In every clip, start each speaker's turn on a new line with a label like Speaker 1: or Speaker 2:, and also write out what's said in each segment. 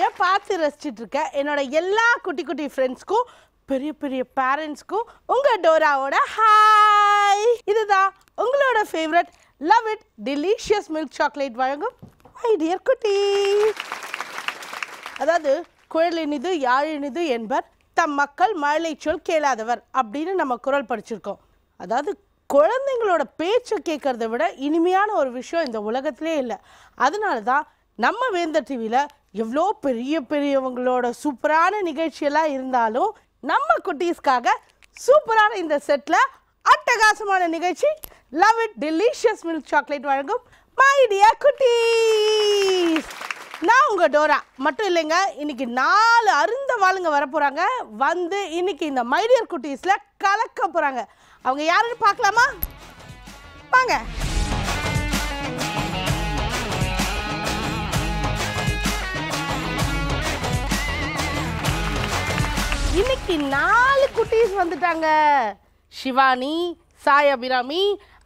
Speaker 1: பார்த்து ரசிச்சுட்டு இருக்க என்னோட எல்லா குட்டி குட்டி ஃப்ரெண்ட்ஸ்க்கும் பெரிய பெரிய பேரண்ட்ஸ்க்கும் உங்க டோராவோட ஹாய் இதுதான் உங்களோட favourite love it delicious milk chocolate வழங்கும் மை டியர் குட்டி. அதாவது குழல் இனிது யாழ் இனிது என்பர் தம் மக்கள் மழலை சொல் கேளாதவர் அப்படின்னு நம்ம குரல் படிச்சிருக்கோம். அதாவது குழந்தைங்களோட பேச்சை கேட்கறத விட இனிமையான ஒரு விஷயம் இந்த உலகத்திலே இல்லை. அதனால தான் நம்ம வேந்தர் டிவியில் எவ்வளோ பெரிய பெரியவங்களோட சூப்பரான நிகழ்ச்சியெல்லாம் இருந்தாலும் நம்ம குட்டீஸ்க்காக சூப்பரான இந்த செட்டில் அட்டகாசமான நிகழ்ச்சி love it delicious milk chocolate வழங்கும் மை டியர் குட்டீஸ் நான் உங்கள் டோரா. மட்டும் இல்லைங்க இன்னைக்கு நாலு அருந்த வாளுங்க வர வந்து இன்னைக்கு இந்த மைடியர் குட்டீஸில் கலக்க போகிறாங்க அவங்க யாருன்னு பார்க்கலாமா? வாங்க. இன்னைக்கு நாலு குட்டீஸ் வந்துட்டாங்க. சிவானி சாய் அபிராமி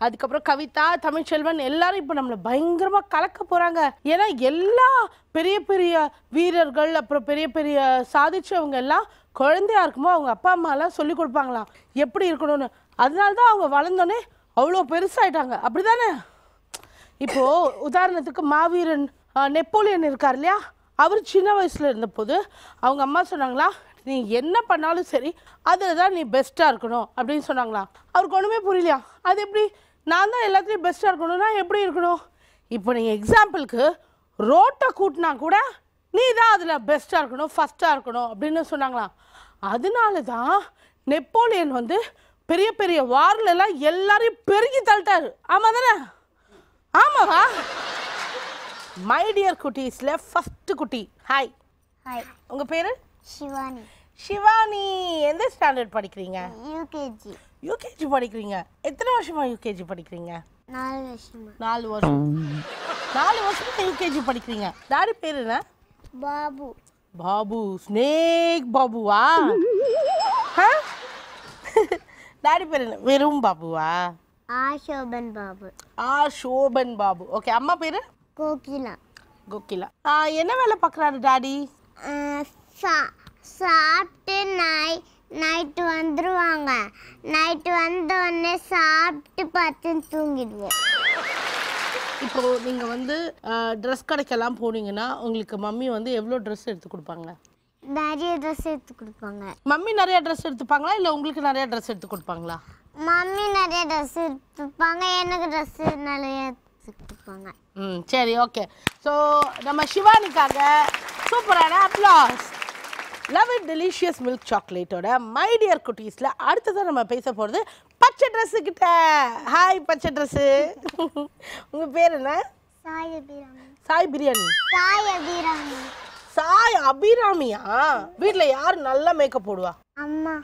Speaker 1: அதுக்கப்புறம் கவிதா தமிழ்ச்செல்வன் எல்லாரும் இப்போ நம்மளை பயங்கரமாக கலக்க போகிறாங்க ஏன்னா எல்லா பெரிய பெரிய வீரர்கள் அப்புறம் பெரிய பெரிய சாதிச்சவங்க எல்லாம் குழந்தையா இருக்குமோ அவங்க அப்பா அம்மாலாம் சொல்லி கொடுப்பாங்களாம். எப்படி இருக்கணும்னு. அதனால தான் அவங்க வளர்ந்தோன்னே அவ்வளோ பெருசாயிட்டாங்க. அப்படி தானே இப்போது உதாரணத்துக்கு மாவீரன் நெப்போலியன் இருக்கார் இல்லையா? அவர் சின்ன வயசில் இருந்தபோது அவங்க அம்மா சொன்னாங்களா நீ என்ன பண்ணாலும் சரி அதில் தான் நீ பெஸ்ட்டாக இருக்கணும் அப்படின்னு சொன்னாங்களா? அவருக்கு ஒன்றுமே புரியலையா? அது எப்படி? நான் தான் எல்லாத்துலேயும் பெஸ்ட்டாக இருக்கணும்னா எப்படி இருக்கணும்? இப்போ நீங்கள் எக்ஸாம்பிளுக்கு ரோட்டை கூட்டினா கூட நீ தான் அதில் பெஸ்ட்டாக இருக்கணும் ஃபஸ்ட்டாக இருக்கணும் அப்படின்னு சொன்னாங்களாம் அதனால தான் நெப்போலியன் வந்து பெரிய பெரிய வார்ல எல்லாம் எல்லாரையும் பெருகி தள்ளிட்டாரு. ஆமாம் தானே? ஆமாவா? மை டியர் குட்டீஸ்ல ஃபர்ஸ்ட் குட்டி. ஹாய்
Speaker 2: ஹாய்
Speaker 1: உங்க பேரு?
Speaker 2: சிவானி.
Speaker 1: சிவானி எந்த ஸ்டாண்டர்ட் படிக்கிறீங்க?
Speaker 2: யூகேஜி
Speaker 1: யூகேஜி படிக்கிறீங்க. எத்தனை வருஷமா யூகேஜி படிக்கிறீங்க?
Speaker 2: நாலு வருஷமா.
Speaker 1: நாலு வருஷம். நாலு வருஷமா யூகேஜி படிக்கிறீங்க. டாடி பேர் என்ன?
Speaker 2: பாபு.
Speaker 1: பாபு ஸ்னேக் பாபுவா? டாடி பேர் என்ன? வெறும் பாபுவா?
Speaker 2: ஆஷோபன் பாபு.
Speaker 1: ஆ சோபன் பாபு. ஓகே அம்மா பேரு?
Speaker 2: கோகிலா.
Speaker 1: கோகிலா. ஆ, என்ன வேலை பார்க்குறாரு டாடி?
Speaker 2: சாப்பிட்டு நை நைட்டு வந்துருவாங்க. நைட்டு வந்த உடனே சாப்பிட்டு பார்த்து தூங்கிடுவோம்.
Speaker 1: இப்போ நீங்க வந்து ட்ரெஸ் கடைக்கெல்லாம் போனீங்கன்னா உங்களுக்கு மம்மி வந்து எவ்வளோ ட்ரெஸ் எடுத்து கொடுப்பாங்க?
Speaker 2: நிறைய ட்ரெஸ் எடுத்து கொடுப்பாங்க.
Speaker 1: மம்மி நிறைய ட்ரெஸ் எடுத்துப்பாங்களா? இல்லை உங்களுக்கு நிறைய ட்ரெஸ் எடுத்து கொடுப்பாங்களா?
Speaker 2: மம்மி நிறைய ட்ரெஸ் எடுத்துப்பாங்க. எனக்கு ட்ரெஸ் நிறைய எடுத்து கொடுப்பாங்க.
Speaker 1: ம் சரி ஓகே ஸோ நம்ம சிவானிக்காக சூப்பரான applause love it delicious milk சாக்லேட்டோட my dear குட்டீஸில் அடுத்ததான் நம்ம பேச போகிறது பச்சை ட்ரெஸ்ஸு கிட்ட. ஹாய் பச்சை ட்ரெஸ்ஸு உங்கள் பேர் என்ன?
Speaker 2: சாய் அபிராமி.
Speaker 1: சாய் பிரியாணி.
Speaker 2: சாய் அபிராமி.
Speaker 1: சாய் அபிராமியா? வீட்டில் யார் நல்லா மேக்கப் போடுவா?
Speaker 2: அம்மா.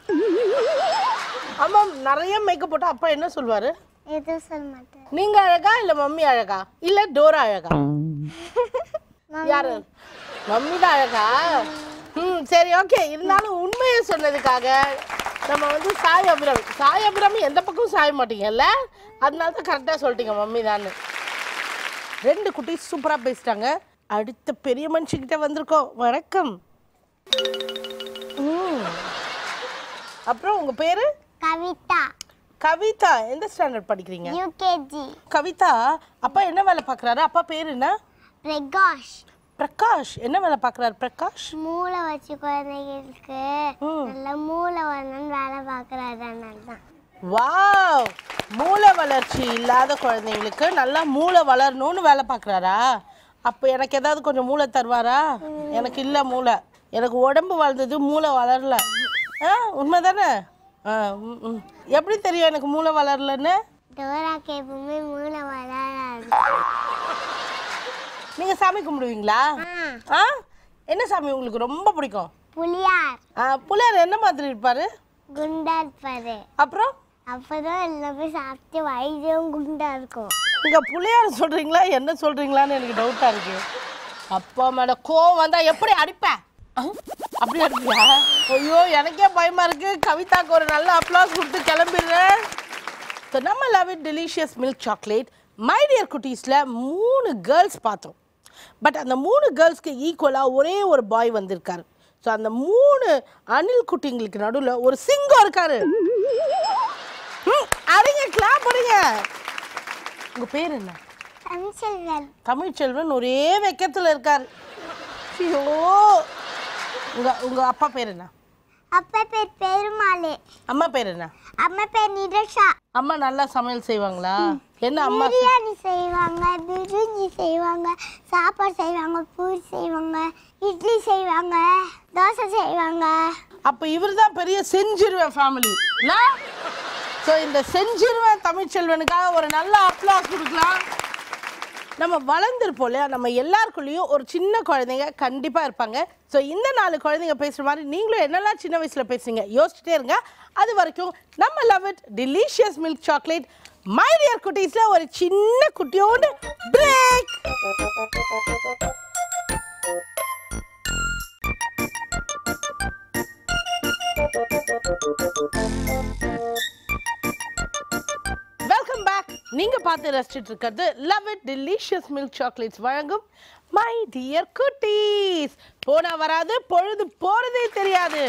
Speaker 1: அம்மா நிறைய மேக்கப் போட்டால் அப்பா என்ன சொல்வாரு?
Speaker 2: எதுவும் சொல்ல மாட்டேன்
Speaker 1: நீங்க அழகா இல்ல மம்மி அழகா? இல்ல டோரா அழகா? யாரு? மம்மி தான் அழகா? ம் சரி ஓகே. இருந்தாலும் உண்மையை சொன்னதுக்காக நம்ம வந்து சாய் அபிராமி. சாய் அபிராமி எந்த பக்கமும் சாய மாட்டீங்கல்ல? அதனால தான் கரெக்டாக சொல்லிட்டீங்க மம்மி தான் ரெண்டு குட்டி சூப்பராக பேசிட்டாங்க. அடுத்த பெரிய மனுஷிக்கிட்ட வந்திருக்கோம். வணக்கம். ம். அப்புறம் உங்க பேரு?
Speaker 2: கவிதா.
Speaker 1: கவிதா. எந்த ஸ்டாண்டர்ட் படிக்கிறீங்க?
Speaker 2: யூகேஜி
Speaker 1: கவிதா அப்பா என்ன வேலை பார்க்குறாரு? அப்பா பேர் என்ன?
Speaker 2: பிரகாஷ்.
Speaker 1: பிரகாஷ் என்ன வேலை பார்க்குறாரு பிரகாஷ்?
Speaker 2: மூளை வச்சு குழந்தைகளுக்கு. நல்ல மூளை வரணும்னு வேலை பார்க்குறாரு அதனால தான்.
Speaker 1: வாவ்! மூளை வளர்ச்சி இல்லாத குழந்தைங்களுக்கு நல்லா மூளை வளரணும்னு வேலை பார்க்குறாரா? அப்போ எனக்கு ஏதாவது கொஞ்சம் மூளை தருவாரா? எனக்கு இல்லை மூளை. எனக்கு உடம்பு வளர்ந்தது மூளை வளரல. ஆ உண்மை தானே ஆ. எப்படி தெரியும் எனக்கு மூளை வளரலன்னு?
Speaker 2: டோராக்கு எப்பவுமே மூளை வளராது.
Speaker 1: நீங்கள் சாமி கும்பிடுவீங்களா?
Speaker 2: ஆ,
Speaker 1: என்ன சாமி உங்களுக்கு ரொம்ப பிடிக்கும்?
Speaker 2: புலியார்.
Speaker 1: ஆ புள்ளையார் என்ன மாதிரி இருப்பாரு?
Speaker 2: குண்டா இருப்பாரு.
Speaker 1: அப்புறம்?
Speaker 2: அப்பதான் எல்லாமே சாப்பிட்டு வயிறும் குண்டா இருக்கும்.
Speaker 1: இங்க புள்ளையார் சொல்றீங்களா? என்ன சொல்றீங்களான்னு எனக்கு டவுட்டா இருக்கு. அப்பா மேல கோவம் வந்தா எப்படி அடிப்ப? அஹ், அப்படி அடிப்பியா ஐயோ எனக்கே பயமா இருக்கு. கவிதாக்கு ஒரு நல்ல அப்ளாஸ் கொடுத்து கிளம்பிடுறேன். ஸோ நம்ம love it delicious milk chocolate my dear குட்டீஸில் மூணு கேர்ள்ஸ் பார்த்தோம். பட் அந்த மூணு கேர்ள்ஸ்க்கு ஈக்குவலாக ஒரே ஒரு பாய் வந்திருக்காரு. ஸோ அந்த மூணு அணில் குட்டிங்களுக்கு நடுவில் ஒரு சிங்கம் இருக்காரு. அடிங்க கிளாப் அடிங்க உங்க பேர் என்ன?
Speaker 2: தமிழ்ச்செல்வன்.
Speaker 1: தமிழ்ச்செல்வன் ஒரே வெக்கத்தில் இருக்கார். ஐயோ. உங்க உங்க அப்பா பேர் என்ன?
Speaker 2: அப்பா பேர் பெருமாள்.
Speaker 1: அம்மா பேர் என்ன?
Speaker 2: அம்மா பேர் நிரஷா
Speaker 1: அம்மா நல்லா சமையல் செய்வாங்களா? என்ன அம்மா
Speaker 2: பிரியாணி செய்வாங்க பிரிஞ்சி செய்வாங்க சாப்பாடு செய்வாங்க பூரி செய்வாங்க இட்லி செய்வாங்க தோசை செய்வாங்க.
Speaker 1: அப்ப இவர் தான் பெரிய செஞ்சிருவேன் ஃபேமிலி ஸோ இந்த செஞ்சிருவேன் தமிழ்ச்செல்வனுக்காக ஒரு நல்ல அப்ளாஸ் கொடுக்கலாம். நம்ம வளர்ந்துருப்போம் இல்லையா? நம்ம எல்லாருக்குள்ளேயும் ஒரு சின்ன குழந்தைங்க கண்டிப்பாக இருப்பாங்க. ஸோ இந்த நாலு குழந்தைங்க பேசுகிற மாதிரி நீங்களும் என்னெல்லாம் சின்ன வயசில் பேசுறீங்க? யோசிச்சுட்டே இருங்க. அது வரைக்கும் நம்ம love it delicious milk chocolate my dear குட்டீஸ்ல ஒரு சின்ன குட்டியோண்டு பிரேக் வெல்கம் பேக் நீங்க பார்த்து ரசிச்சிட்டு இருக்கிறது love it delicious milk chocolates வழங்கும் மை டியர் குட்டீஸ் போனா வராது பொழுது போறதே தெரியாது.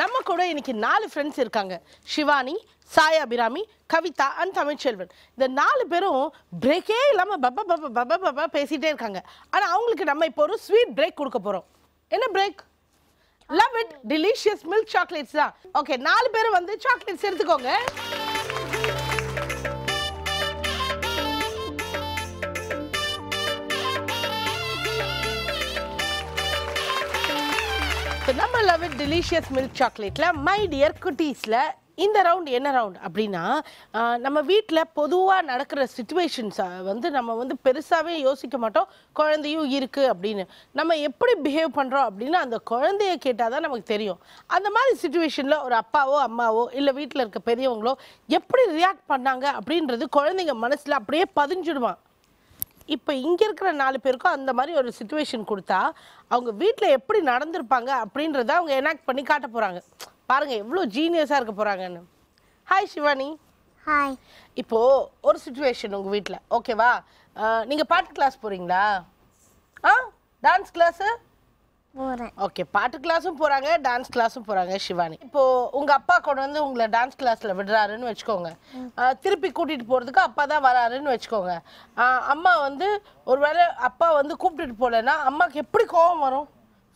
Speaker 1: நம்ம கூட இன்னைக்கு நாலு ஃப்ரெண்ட்ஸ் இருக்காங்க. சிவானி சாய் அபிராமி கவிதா அண்ட் தமிழ்ச்செல்வன். இந்த நாலு பேரும் பிரேக்கே இல்லாமல் பப்ப பப்ப பப்ப பப்ப பேசிகிட்டே இருக்காங்க. ஆனால் அவங்களுக்கு நம்ம இப்போ ஒரு ஸ்வீட் பிரேக் கொடுக்க போகிறோம் என்ன break love it delicious milk chocolates தான். ஓகே நாலு பேரும் வந்து சாக்லேட்ஸ் எடுத்துக்கோங்க. நம்ம லவ் இட் டெலிஷியஸ் மில்க் சாக்லேட்டில் மை டியர் குட்டீஸில் இந்த ரவுண்ட் என்ன ரவுண்ட் அப்படின்னா நம்ம வீட்டில் பொதுவாக நடக்கிற சுச்சுவேஷன்ஸை வந்து நம்ம வந்து பெருசாகவே யோசிக்க மாட்டோம். குழந்தையும் இருக்குது அப்படின்னு. நம்ம எப்படி பிஹேவ் பண்ணுறோம் அப்படின்னு அந்த குழந்தைய கேட்டால் தான் நமக்கு தெரியும். அந்த மாதிரி சுச்சுவேஷனில் ஒரு அப்பாவோ அம்மாவோ இல்லை வீட்டில் இருக்க பெரியவங்களோ எப்படி ரியாக்ட் பண்ணாங்க அப்படின்றது குழந்தைங்க மனசில் அப்படியே பதிஞ்சிடுவான் இப்போ இங்கே இருக்கிற நாலு பேருக்கும் அந்த மாதிரி ஒரு சுச்சுவேஷன் கொடுத்தா அவங்க வீட்டில் எப்படி நடந்திருப்பாங்க அப்படின்றத அவங்க எனாக்ட் பண்ணி காட்ட போகிறாங்க பாருங்க எவ்வளோ ஜீனியஸாக இருக்க போகிறாங்கன்னு ஹாய் சிவானி
Speaker 2: ஹாய்
Speaker 1: இப்போது ஒரு சுச்சுவேஷன் உங்கள் வீட்டில் ஓகேவா நீங்கள் பாட்டு கிளாஸ் போகிறீங்களா ஆ? டான்ஸ் கிளாஸு
Speaker 2: போகிறேன்
Speaker 1: ஓகே பாட்டு கிளாஸும் போறாங்க டான்ஸ் கிளாஸும் போறாங்க சிவானி இப்போ உங்க அப்பா கொண்டு வந்து உங்களை டான்ஸ் கிளாஸ்ல விடுறாருன்னு வச்சுக்கோங்க. திருப்பி கூட்டிட்டு போறதுக்கு அப்பா தான் வராருன்னு வச்சுக்கோங்க. அம்மா வந்து ஒருவேளை அப்பா வந்து கூப்பிட்டுட்டு போகலன்னா அம்மாக்கு எப்படி கோவம் வரும்?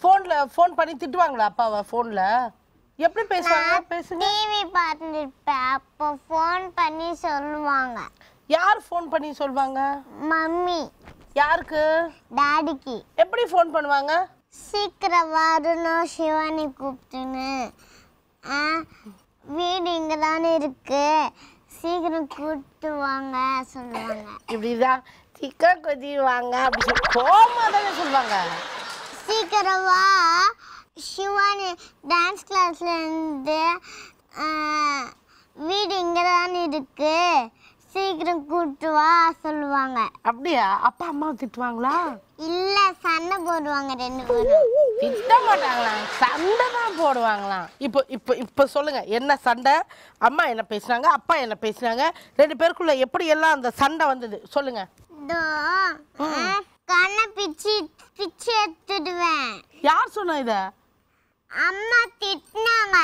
Speaker 1: ஃபோன்ல ஃபோன் பண்ணி திட்டுவாங்களா அப்பாவை ஃபோன்ல எப்படி பேசுவாங்க? பேசுங்க.
Speaker 2: டிவி பார்த்துருப்பேன் அப்போ ஃபோன் பண்ணி சொல்லுவாங்க.
Speaker 1: யார் ஃபோன் பண்ணி சொல்வாங்க?
Speaker 2: மம்மி.
Speaker 1: யாருக்கு?
Speaker 2: டாடிக்கு
Speaker 1: எப்படி ஃபோன் பண்ணுவாங்க?
Speaker 2: சீக்கிரம் வரணும் சிவானி கூப்பிட்டுன்னு. வீடு இங்கே தானே இருக்கு. சீக்கிரம் கூப்பிட்டு வாங்க சொல்லுவாங்க.
Speaker 1: இப்படிதான் சீக்கிரம் கொஞ்சம் வாங்க அப்படி கோவமா தானே சொல்லுவாங்க.
Speaker 2: சீக்கிரம் வா. சிவானி டான்ஸ் கிளாஸ்ல இருந்து ஆ, வீடு இங்கே தானே இருக்கு. சீக்கிரம் கூப்பிட்டு வா சொல்லுவாங்க.
Speaker 1: அப்படியா? அப்பா அம்மா திட்டுவாங்களா?
Speaker 2: இல்லை சண்டை போடுவாங்க ரெண்டு பேரும்.
Speaker 1: திட்ட மாட்டாங்களா? சண்டை தான் போடுவாங்களாம். இப்போ இப்போ இப்போ சொல்லுங்க என்ன சண்டை? அம்மா என்ன பேசுனாங்க அப்பா என்ன பேசுனாங்க ரெண்டு பேருக்குள்ள எப்படி எல்லாம் அந்த சண்டை வந்தது? சொல்லுங்க.
Speaker 2: கண்ணை பிச்சு பிச்சு எடுத்துடுவேன்.
Speaker 1: யார் சொன்னா இத?
Speaker 2: அம்மா திட்டினாங்க.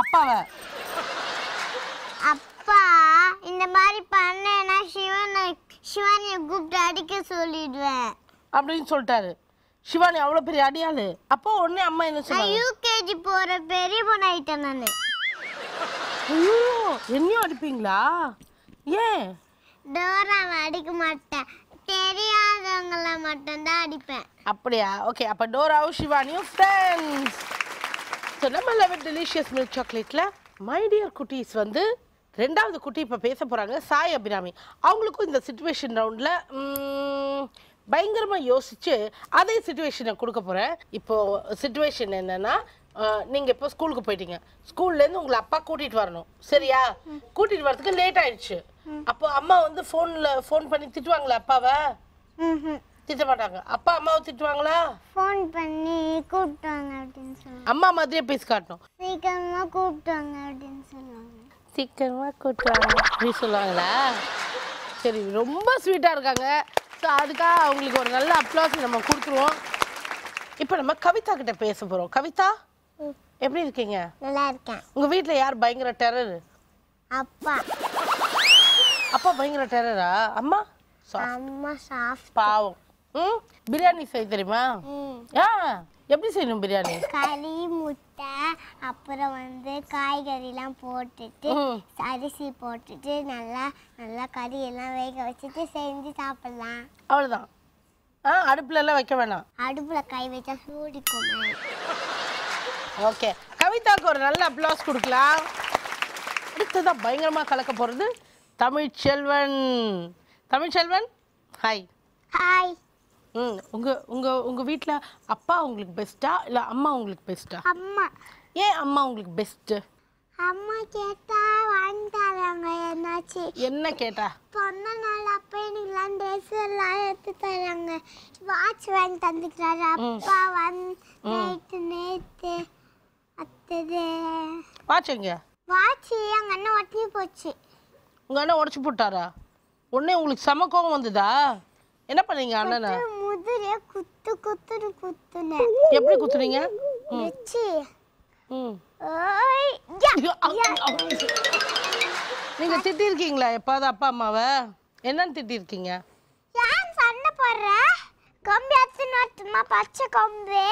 Speaker 1: அப்பாவை?
Speaker 2: அப்பா. இந்த மாதிரி பண்ணேன்னா சிவனை சிவானியை கூப்பிட்டு அடிக்க சொல்லிடுவேன்.
Speaker 1: அப்படின்னு சொல்லிட்டாரு. சிவானி அவ்வளோ பெரிய அடியாளு. அப்போ உடனே அம்மா என்ன சொன்னாங்க?
Speaker 2: யூகேஜி போற பெரிய பொண்ணு ஆயிட்டேன் நான்.
Speaker 1: ஐயோ என்னையும் அடிப்பீங்களா? ஏன்?
Speaker 2: டோராவை அடிக்க மாட்டேன். தெரியாதவங்கள மட்டும்தான் அடிப்பேன்.
Speaker 1: அப்படியா? ஓகே அப்போ டோராவும் சிவானியும் ஃப்ரெண்ட்ஸ் ஸோ நம்ம லெவன் டெலிஷியஸ் மில்க் சாக்லேட்டில் மை டியர் குட்டீஸ் வந்து ரெண்டாவது குட்டி இப்போ பேச போகிறாங்க சாய் அபிராமி. அவங்களுக்கும் இந்த சுச்சுவேஷன் ரவுண்டில் பயங்கரமாக யோசிச்சு அதே சுச்சுவேஷனை கொடுக்க போகிறேன் இப்போது சுச்சுவேஷன் என்னென்னா நீங்கள் இப்போ ஸ்கூலுக்கு போயிட்டீங்க. ஸ்கூல்லேருந்து உங்களை அப்பா கூட்டிகிட்டு வரணும். சரியா? கூட்டிகிட்டு வரதுக்கு லேட் ஆயிடுச்சு. அப்போ அம்மா வந்து ஃபோனில் ஃபோன் பண்ணி திட்டுவாங்களா அப்பாவை? திட்ட மாட்டாங்க. அப்பா அம்மாவை திட்டுவாங்களா?
Speaker 2: ஃபோன் பண்ணி கூப்பிட்டு வாங்க அப்படின்னு சொல்லுவாங்க
Speaker 1: அம்மா மாதிரியே பேசி காட்டணும்.
Speaker 2: சீக்கிரமா கூப்பிட்டு வாங்க அப்படின்னு சொல்லுவாங்க
Speaker 1: சீக்கிரமா கூட்டுவாங்க. அப்படி சொல்லுவாங்களா? சரி ரொம்ப ஸ்வீட்டாக இருக்காங்க. ஸோ அதுக்காக அவங்களுக்கு ஒரு நல்ல அப்ளாஸ் நம்ம கொடுத்துருவோம். இப்போ நம்ம கவிதா கிட்ட பேச போறோம். கவிதா
Speaker 2: ம்.
Speaker 1: எப்படி இருக்கீங்க?
Speaker 2: நல்லா இருக்கேன்.
Speaker 1: உங்க வீட்ல யார் பயங்கர டெரர்
Speaker 2: அப்பா.
Speaker 1: அப்பா பயங்கர டெரரா அம்மா.
Speaker 2: அம்மா சாஃப்ட்
Speaker 1: பாவம். ம் பிரியாணி செய்ய தெரியுமா? ஆ எப்படி செய்யணும் பிரியாணி?
Speaker 2: கறி முட்டை அப்புறம் வந்து காய்கறிலாம் போட்டுட்டு. அரிசி போட்டுட்டு நல்லா நல்லா கறி எல்லாம் வேக வச்சுட்டு செஞ்சு சாப்பிடலாம்.
Speaker 1: அவ்வளோதான் ஆ அடுப்புல எல்லாம் வைக்க வேணாம்.
Speaker 2: அடுப்புல கை வச்சா சூடிக்குமே.
Speaker 1: ஓகே. கவிதாக்கு ஒரு நல்ல அப்ளாஸ் கொடுக்கலாம். அடுத்ததா பயங்கரமா கலக்க போறது தமிழ்ச்செல்வன். தமிழ்ச்செல்வன் ஹாய்.
Speaker 2: ஹாய்.
Speaker 1: ம் உங்க உங்க உங்க வீட்ல அப்பா உங்களுக்கு பெஸ்ட்டா இல்ல அம்மா உங்களுக்கு பெஸ்ட்டா
Speaker 2: அம்மா.
Speaker 1: ஏன் அம்மா உங்களுக்கு பெஸ்ட்
Speaker 2: அம்மா கேட்டா வாங்கி தராங்க என்னாச்சு?
Speaker 1: என்ன கேட்டா?
Speaker 2: பொண்ணு நாள் அப்போ எனக்குலாம் ட்ரெஸ் எல்லாம் எடுத்து தராங்க. வாட்ச் வாங்கி தந்துக்கிறாரு. அப்பா வந்து நேற்று நேற்று அத்தது.
Speaker 1: வாட்சுங்க
Speaker 2: வாட்ச் எங்கள் அண்ணன் ஒட்டி போச்சு.
Speaker 1: உங்க அண்ணன் உடச்சு போட்டாரா? உடனே உங்களுக்கு செம கோவம் வந்ததா? என்ன பண்ணீங்க அண்ணனை?
Speaker 2: முதுரே குத்து குத்துன்னு குத்துனேன்.
Speaker 1: எப்படி குத்துறீங்க
Speaker 2: வச்சு
Speaker 1: ம்.
Speaker 2: ஓய் யா
Speaker 1: நீங்க திட்டிருக்கீங்களா எப்பாவது அப்பா அம்மாவை? என்னன்னு திட்டிருக்கீங்க?
Speaker 2: ஏன் சண்டை போடுற? கம்பி அத்து நட்டுமா பச்சை கம்பி?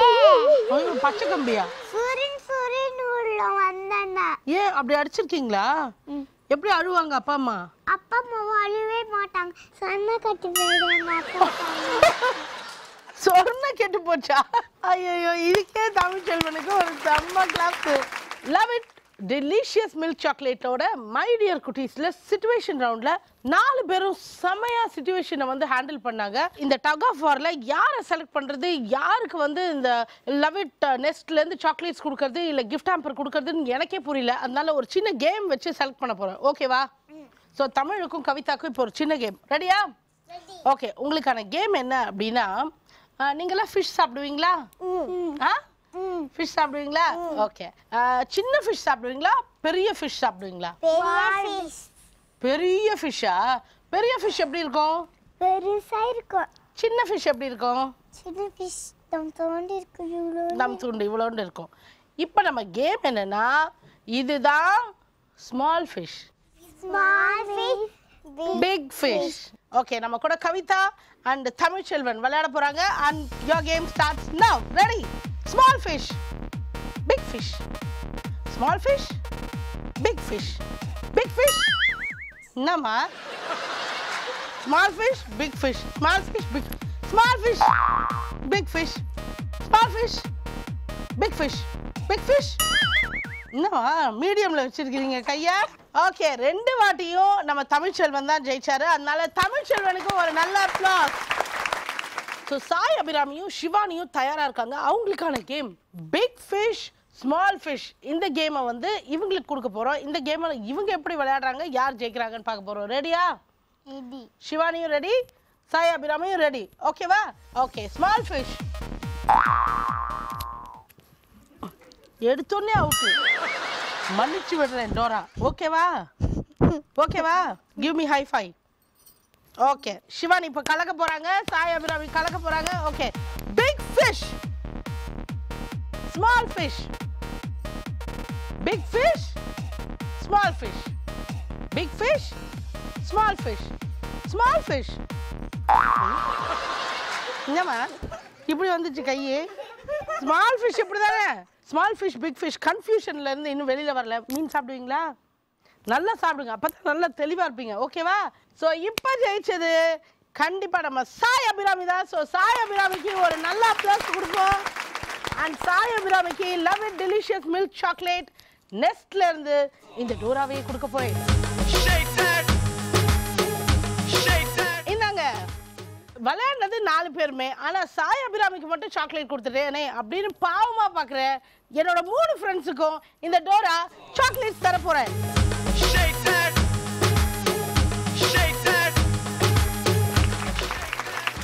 Speaker 1: பச்சை கம்பியா?
Speaker 2: சூரியன் சூரியன் உள்ள வந்தேன்னா
Speaker 1: ஏன் அப்படி அடிச்சிருக்கீங்களா? எப்படி அழுவாங்க அப்பா அம்மா?
Speaker 2: அப்பா மாட்டாங்க. சண்டை கட்டி.
Speaker 1: சொன்ன கெட்டு போச்சா? ஐயோ இதுக்கே தமிழ் செல்வனுக்கு ஒரு செம்ம class love it delicious milk சாக்லேட்டோட my dear குட்டீஸ்ல சிச்சுவேஷன் ரவுண்ட்ல நாலு பேரும் செமையா சுச்சுவேஷனை வந்து ஹேண்டில் பண்ணாங்க. இந்த டக் ஆஃப் வார்ல யாரை செலக்ட் பண்றது யாருக்கு வந்து இந்த லவ் இட் நெஸ்ட்ல இருந்து சாக்லேட்ஸ் கொடுக்கறது இல்ல கிஃப்ட் ஹாம்பர் கொடுக்கறதுன்னு எனக்கே புரியல. அதனால ஒரு சின்ன கேம் வச்சு செலக்ட் பண்ண போறேன். ஓகேவா ஸோ தமிழுக்கும் கவிதாக்கும் இப்போ ஒரு சின்ன கேம் ரெடியா ஓகே உங்களுக்கான கேம் என்ன அப்படின்னா நீங்களாம் ஃபிஷ் சாப்பிடுவீங்களா? ஆ. ஃபிஷ் சாப்பிடுவீங்களா? ஓகே சின்ன ஃபிஷ் சாப்பிடுவீங்களா? பெரிய ஃபிஷ் சாப்பிடுவீங்களா?
Speaker 2: பெரிய fish.
Speaker 1: பெரிய ஃபிஷ்ஷா பெரிய ஃபிஷ் எப்படி இருக்கும்?
Speaker 2: பெருசா இருக்கும்.
Speaker 1: சின்ன ஃபிஷ் எப்படி இருக்கும்?
Speaker 2: சின்ன ஃபிஷ் தம் தோண்டி இருக்கு இவ்வளோ
Speaker 1: நம் துண்டு இவ்வளோண்டு இருக்கும். இப்போ நம்ம கேம் என்னன்னா இதுதான் small fish big fish okay நம்ம கூட கவிதா அண்ட் தமிழ்ச்செல்வன் விளையாட போறாங்க. And your game starts now ready small fish big fish small fish big fish big fish என்னம்மா? Small fish big fish small fish big small fish big fish small fish big fish big fish என்னவா மீடியம்ல வச்சிருக்கீங்க கையா? Okay ரெண்டு வாட்டியும் நம்ம தமிழ்ச்செல்வன் தான் ஜெயிச்சாரு. அதனால தமிழ்ச்செல்வனுக்கு ஒரு நல்ல அப்ளாஸ் ஸோ சாய் அபிராமியும் சிவானியும் தயாரா இருக்காங்க. அவங்களுக்கான game big fish small fish இந்த கேமை வந்து இவங்களுக்கு கொடுக்க போறோம். இந்த கேமை இவங்க எப்படி விளையாடுறாங்க யார் ஜெயிக்கிறாங்கன்னு பார்க்க போறோம். ரெடியா
Speaker 2: ரெடி
Speaker 1: சிவானியும் ரெடி சாய் அபிராமியும் ரெடி ஓகேவா ஓகே ஸ்மால் ஃபிஷ் எடுத்தோடனே அவுட்டு மன்னிச்சு விடுறேன் டோரா. ஓகேவா ஓகேவா give me high five okay Shivani இப்போ கலக்க போகிறாங்க சாய் அபிராமி கலக்க போகிறாங்க okay big fish small fish big fish small fish big fish small fish small fish என்னம்மா இப்படி வந்துச்சு கையே. ஸ்மால் ஃபிஷ் இப்படி தானே ஸ்மால் ஃபிஷ் பிக் ஃபிஷ் கன்ஃபியூஷன்லேருந்து இன்னும் வெளியில் வரல. மீன் சாப்பிடுவீங்களா? நல்லா சாப்பிடுங்க. அப்போ தான் நல்லா தெளிவாக இருப்பீங்க. ஓகேவா ஸோ இப்போ ஜெயிச்சது கண்டிப்பாக நம்ம சாய் அபிராமி தான். ஸோ சாய் அபிராமிக்கு ஒரு நல்ல ப்ளஸ் கொடுப்போம். And Sai அபிராமிக்கு love it delicious milk chocolate நெஸ்ட்லேருந்து இந்த டோராவையே கொடுக்க போறேன். விளையாடுனது நாலு பேருமே. ஆனால் சாய் அபிராமிக்கு மட்டும் சாக்லேட் கொடுத்துட்டேனே அப்படின்னு பாவமாக பார்க்குற என்னோட மூணு ஃப்ரெண்ட்ஸுக்கும் இந்த டோரா சாக்லேட்ஸ் தர போறேன்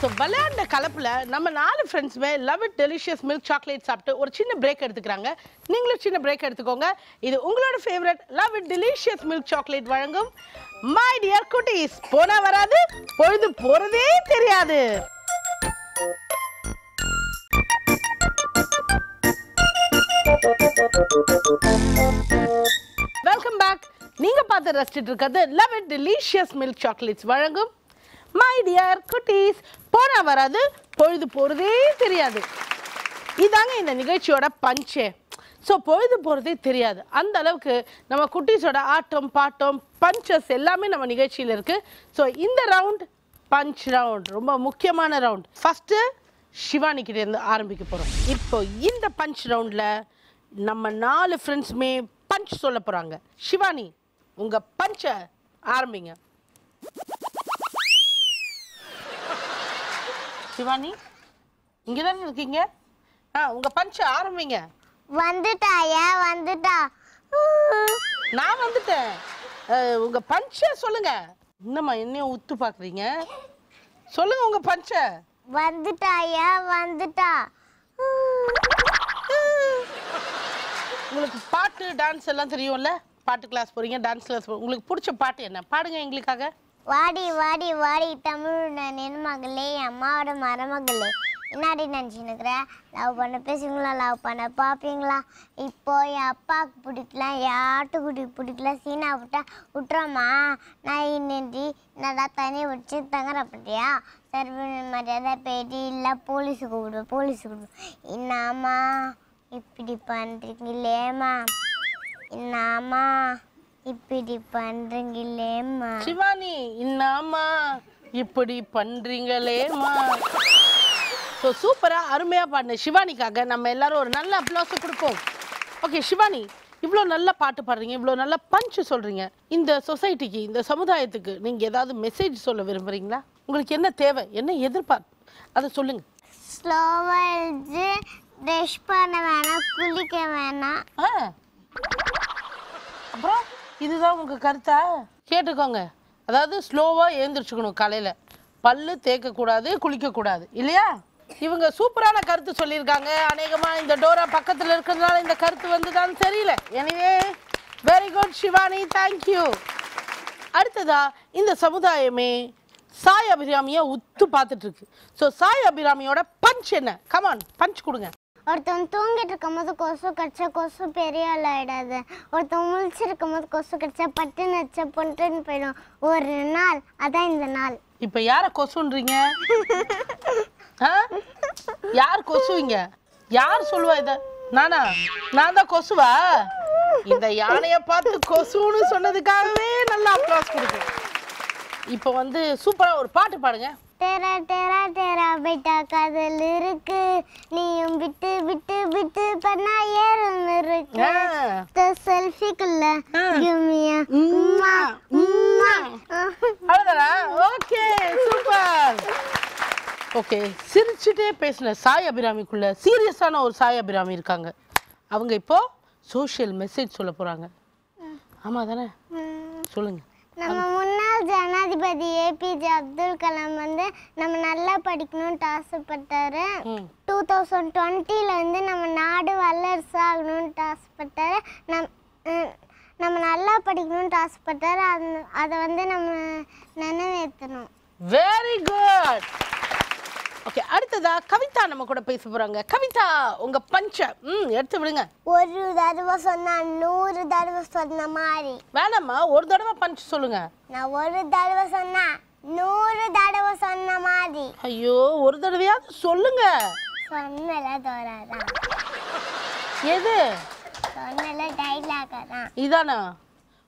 Speaker 1: ஸோ விளையாண்ட கலப்பில் நம்ம நாலு ஃப்ரெண்ட்ஸுமே love it delicious milk chocolate சாப்பிட்டு ஒரு சின்ன பிரேக் எடுத்துக்கிறாங்க. நீங்களும் சின்ன பிரேக் எடுத்துக்கோங்க. இது உங்களோட favourite love it delicious milk chocolate வழங்கும். மை டியர் குட்டீஸ் போனால் வராது பொழுது போகிறதே தெரியாது. வெல்கம் பேக் நீங்கள் பார்த்து ரசிச்சிட்டு இருக்கிறது love it delicious milk chocolates வழங்கும். மை டியர் குட்டீஸ் போன வராது பொழுது போகிறதே தெரியாது. இதாங்க இந்த நிகழ்ச்சியோட பஞ்சே. ஸோ பொழுது போகிறதே தெரியாது. அந்த அளவுக்கு நம்ம குட்டீஸோட ஆட்டம் பாட்டம் பஞ்சஸ் எல்லாமே நம்ம நிகழ்ச்சியில் இருக்குது ஸோ இந்த ரவுண்ட் பஞ்ச் ரவுண்ட் ரொம்ப முக்கியமான ரவுண்ட் ஃபஸ்ட்டு சிவானிக்கிட்டேருந்து ஆரம்பிக்க போகிறோம் இப்போ இந்த பஞ்ச் ரவுண்டில் நம்ம நாலு ஃப்ரெண்ட்ஸுமே பஞ்ச் சொல்ல போகிறாங்க சிவானி உங்கள் பஞ்சை ஆரம்பிங்க. சிவானி இங்கே தானே இருக்கீங்க? ஆ உங்கள் பஞ்சை ஆரம்பிங்க.
Speaker 2: வந்துட்டாயா வந்துட்டா.
Speaker 1: நான் வந்துட்டேன். உங்க பஞ்ச சொல்லுங்க. என்னம்மா என்னையும் உத்து பாக்குறீங்க? சொல்லுங்க உங்க பஞ்ச.
Speaker 2: வந்துட்டாயா வந்துட்டா.
Speaker 1: உங்களுக்கு பாட்டு டான்ஸ் எல்லாம் தெரியும்ல? பாட்டு கிளாஸ் போறீங்க டான்ஸ் கிளாஸ் உங்களுக்கு பிடிச்ச பாட்டு என்ன? பாடுங்க எங்களுக்காக.
Speaker 2: வாடி வாடி வாடி தமிழ் என் மகளே அம்மாவோட மருமகளே. என்னாடி நினச்சினுக்கிற லவ் பண்ண பேசுவீங்களா? லவ் பண்ண பார்ப்பீங்களா இப்போ என் அப்பாவுக்கு பிடிக்கல என் ஆட்டுக்குடி பிடிக்கல சீனா விட்டா விட்டுறோமா? நான் இன்னி என்னடா தண்ணி வச்சு அப்படியா? சர்வ மரியாதை போயிட்டு இல்லை போலீஸுக்கு கூப்பிடு போலீஸுக்கு கூப்பிடு. என்னம்மா இப்படி பண்ணுறீங்களேம்மா என்னம்மா? இப்படி பண்ணுறீங்களேம்மா
Speaker 1: சிவானி இன்னாமா இப்படி பண்றீங்களேம்மா? ஸோ சூப்பரா அருமையா பாடின சிவானிக்காக நம்ம எல்லாரும் ஒரு நல்ல அப்ளாஸ் கொடுப்போம். ஓகே சிவானி இவ்வளோ நல்ல பாட்டு பாடுறீங்க இவ்வளோ நல்ல பஞ்சு சொல்றீங்க. இந்த சொசைட்டிக்கு இந்த சமுதாயத்துக்கு நீங்க ஏதாவது மெசேஜ் சொல்ல விரும்புறீங்களா? உங்களுக்கு என்ன தேவை என்ன எதிர்பார்ப்பு அதை சொல்லுங்க.
Speaker 2: ஸ்லோவாக ப்ரஷ் பண்ண வேணாம் குளிக்க வேணாம்.
Speaker 1: அப்புறம்? இதுதான் உங்க கருத்தா? கேட்டுக்கோங்க. அதாவது ஸ்லோவாக எழுந்திரிச்சுக்கணும் காலையில். பல்லு தேய்க்கக்கூடாது குளிக்கக்கூடாது இல்லையா? இவங்க சூப்பரான கருத்து சொல்லியிருக்காங்க. அநேகமாக இந்த டோரா பக்கத்தில் இருக்கிறதுனால இந்த கருத்து வந்துதான்னு தெரியல. எனவே வெரி குட் சிவானி தேங்க்யூ அடுத்ததா இந்த சமுதாயமே சாய் அபிராமியை உத்து பார்த்துட்டு இருக்கு. ஸோ சாய் அபிராமியோட பஞ்ச் என்ன? கமான் பஞ்ச் கொடுங்க.
Speaker 2: ஒருத்தவன் தூங்கிட்டு இருக்கும்போது கொசு கடிச்சா கொசு பெரிய ஆள் ஆயிடாது ஒருத்தவன் முழிச்சிருக்கும் போது கொசு கடிச்சா பட்டு நச்ச பொட்டுன்னு போயிடும். ஒரு நாள் அதான் இந்த நாள்.
Speaker 1: இப்ப யார கொசுன்றீங்க? ஆ? யார் கொசுவீங்க? யார் சொல்லுவா இத? நானா? நான் தான் கொசுவா? இந்த யானைய பார்த்து கொசுன்னு சொன்னதுக்காகவே நல்லா அப்ளாஸ் கொடுக்கும் இப்போ வந்து சூப்பரா ஒரு பாட்டு பாடுங்க.
Speaker 2: டேரா டேரா டேரா பேட்டா காதல் இருக்கு. நீயும் விட்டு விட்டு விட்டு பண்ணா ஏறும் இருக்கு. செல்ஃபிக்குள்ள
Speaker 1: ஆ.
Speaker 2: கிம்மியா
Speaker 1: உம்மா, உம்மா. அவ்வளோதானா ஓகே சூப்பர். ஓகே சிரிச்சுட்டே பேசின சாய் அபிராமிக்குள்ள சீரியஸான ஒரு சாய் அபிராமி இருக்காங்க. அவங்க இப்போ சோஷியல் மெசேஜ் சொல்ல போறாங்க. ஆமா தானே சொல்லுங்க.
Speaker 2: நம்ம முன்னாள் ஜனாதிபதி ஏபிஜே அப்துல் கலாம் வந்து நம்ம நல்லா படிக்கணும்னு ஆசைப்பட்டாரு. டூ தௌசண்ட் டுவெண்ட்டியில் வந்து நம்ம நாடு வல்லரசு ஆகணும்னு ஆசைப்பட்டாரு. நம் நம்ம நல்லா படிக்கணும்னு ஆசைப்பட்டாரு. அதை வந்து நம்ம நினைவேற்றணும்
Speaker 1: வெரி குட் ஓகே அடுத்ததா கவிதா நம்ம கூட பேச போறாங்க. கவிதா உங்க பஞ்ச. ம் எடுத்து விடுங்க.
Speaker 2: ஒரு தடவை சொன்னா நூறு தடவை சொன்ன மாதிரி.
Speaker 1: வேணாம்மா ஒரு தடவை பஞ்ச் சொல்லுங்க.
Speaker 2: நான் ஒரு தடவை சொன்னா நூறு தடவை சொன்ன மாதிரி.
Speaker 1: ஐயோ ஒரு தடவையாவது சொல்லுங்க.
Speaker 2: சொன்னல தோறாதான்
Speaker 1: எது?
Speaker 2: சொன்னல டைலாக தான்
Speaker 1: இதானா?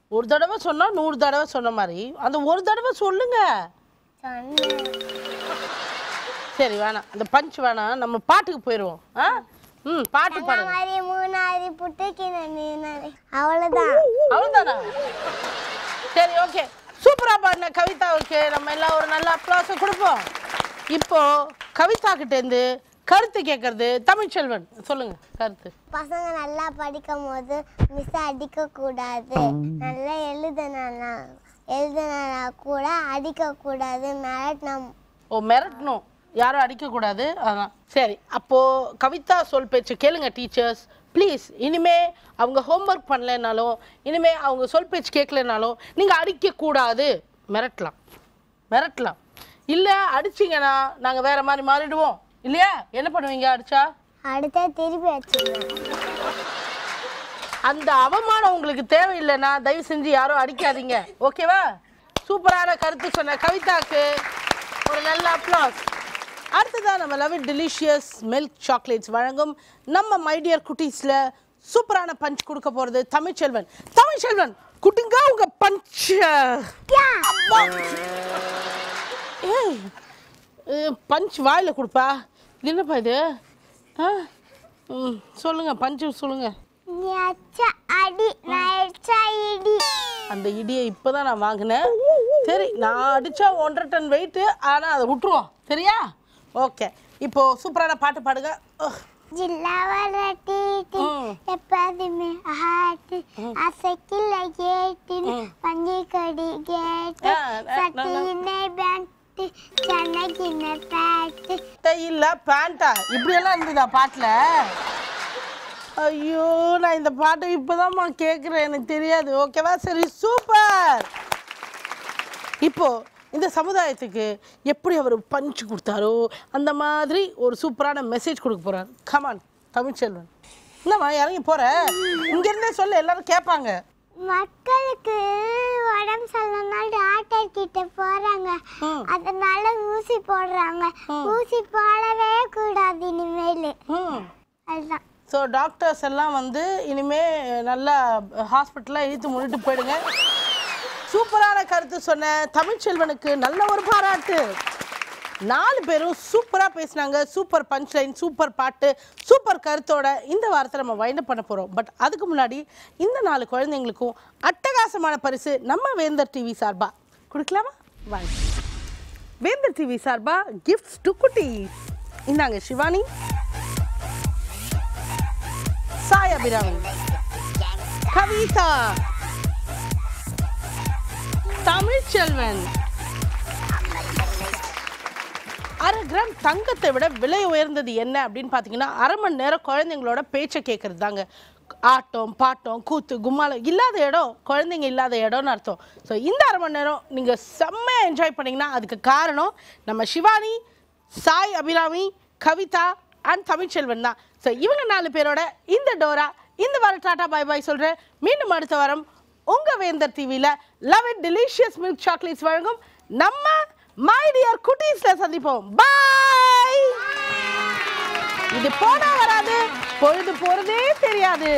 Speaker 1: ஒரு தடவை சொன்னா நூறு தடவை சொன்ன மாதிரி. அந்த ஒரு தடவை சொல்லுங்க.
Speaker 2: சொன்ன
Speaker 1: சரி வேணாம். அந்த பஞ்ச் வேணாம். நம்ம பாட்டுக்கு போயிடுவோம். ஆ? ம் பாட்டு பாடுங்க.
Speaker 2: மாதிரி மூணாவது புட்டுக்கு மீனாரி. அவ்வளோதான்
Speaker 1: அவ்வளோதானா சரி ஓகே சூப்பரா பாடின கவிதாவுக்கு நம்ம எல்லாம் ஒரு நல்ல அப்ளாஸை கொடுப்போம். இப்போ கவிதா கிட்டேருந்து கருத்து கேட்கறது தமிழ்ச்செல்வன். சொல்லுங்க கருத்து.
Speaker 2: பசங்க நல்லா படிக்கும் போது மிஸ் அடிக்க கூடாது நல்லா எழுதுனா எழுதுனா கூட அடிக்க கூடாது மிரட்டினா
Speaker 1: ஓ மிரட்டணும். யாரும் அடிக்கக்கூடாது. அதான். சரி அப்போது கவிதா சொல் பேச்சு கேளுங்க டீச்சர்ஸ் ப்ளீஸ் இனிமே அவங்க ஹோம்ஒர்க் பண்ணலைனாலும் இனிமே அவங்க சொல் பேச்சு கேட்கலனாலும் நீங்கள் அடிக்கக்கூடாது. மிரட்டலாம். மிரட்டலாம். இல்லை அடிச்சிங்கன்னா நாங்கள் வேற மாதிரி மாறிடுவோம். இல்லையா? என்ன பண்ணுவீங்க அடிச்சா?
Speaker 2: அடுத்த திருப்பி
Speaker 1: அந்த அவமானம் உங்களுக்கு தேவையில்லைன்னா தயவு செஞ்சு யாரும் அடிக்காதீங்க. ஓகேவா சூப்பரான கருத்து சொன்ன கவிதாக்கு ஒரு நல்ல அப்ளாஸ் அடுத்ததான் நம்ம லவ் டெலிஷியஸ் மில்க் சாக்லேட்ஸ் வழங்கும் நம்ம மைடியர் குட்டீஸில் சூப்பரான பஞ்ச் கொடுக்க போகிறது தமிழ்ச்செல்வன். தமிழ்ச்செல்வன் குட்டிங்க உங்க பஞ்ச் பஞ்ச் வாயில் கொடுப்பா. என்னப்பா இது? ஆ? சொல்லுங்க பஞ்சு சொல்லுங்க. அந்த இடியை இப்போதான் நான் வாங்கினேன். சரி நான் அடிச்சா ஒன்றரை டன் வெயிட்டு ஆனால் அதை விட்டுருவோம். சரியா? ஓகே. இப்போ சூப்பரான பாட்டு பாடுங்க.
Speaker 2: எப்போதுமே ஹாட்டு அசைக்கில்ல கேட்டு பஞ்சு கொடி கேட்டு சட்டியினை பேண்ட்டு சென்னைக்கின பேட்டு.
Speaker 1: பேண்டா. இப்படியெல்லாம் இருந்ததா பாட்டில்? ஐயோ நான் இந்த பாட்டை இப்போதாம்மா கேட்குறேன் எனக்கு தெரியாது. ஓகேவா? சரி சூப்பர். இப்போ இந்த சமுதாயத்துக்கு எப்படி அவர் பஞ்ச் கொடுத்தாரோ அந்த மாதிரி ஒரு சூப்பரான மெசேஜ் கொடுக்க போறார். கமான் தமிழ்ச்செல்வன் என்னம்மா இறங்கி போற? இங்கிருந்தே சொல்ல எல்லாரும் கேட்பாங்க.
Speaker 2: மக்களுக்கு உடம்பு சரியில்லைனா டாக்டர் கிட்ட போறாங்க. அதனால ஊசி போடுறாங்க. ஊசி போடவே கூடாது இனிமேல். அதுதான்.
Speaker 1: ஸோ டாக்டர்ஸ் எல்லாம் வந்து இனிமே நல்லா ஹாஸ்பிட்டலில் இழுத்து முன்னிட்டு போயிடுங்க. சூப்பரான கருத்து சொன்ன தமிழ்ச்செல்வனுக்கு நல்ல ஒரு பாராட்டு. நாலு பேரும் சூப்பராக பேசினாங்க. சூப்பர் பஞ்ச் லைன் சூப்பர் பாட்டு சூப்பர் கருத்தோட இந்த வாரத்தை நம்ம வைண்ட் பண்ண போகிறோம் பட் அதுக்கு முன்னாடி இந்த நாலு குழந்தைங்களுக்கும் அட்டகாசமான பரிசு நம்ம வேந்தர் டிவி சார்பா கொடுக்கலாமா? வாங்க. வேந்தர் டிவி சார்பா கிஃப்ட்ஸ் டு குட்டீஸ். இந்தாங்க சிவானி சாய் அபிராமி. கவிதா. தமிழ்ச்செல்வன் அரை கிராம் தங்கத்தை விட விலை உயர்ந்தது என்ன அப்படின்னு பார்த்தீங்கன்னா அரை மணி நேரம் குழந்தைங்களோட பேச்சை கேட்கறது தாங்க ஆட்டம் பாட்டம் கூத்து கும்மாலம் இல்லாத இடம் குழந்தைங்க இல்லாத இடம்னு அர்த்தம். ஸோ இந்த அரை மணி நேரம் நீங்கள் செம்மையாக என்ஜாய் பண்ணிங்கன்னா அதுக்கு காரணம் நம்ம சிவானி சாய் அபிராமி கவிதா அண்ட் தமிழ்ச்செல்வன் தான். ஸோ இவங்க நாலு பேரோட இந்த டோரா இந்த வாரம் டாட்டா பாய் பாய் சொல்கிறேன் மீண்டும் அடுத்த வாரம் உங்க வேந்தர் டிவியில் love it delicious milk chocolates வழங்கும் நம்ம மை டியர் குட்டீஸ்ல சந்திப்போம். பாய் இது போனா வராது பொழுது போறதே தெரியாது.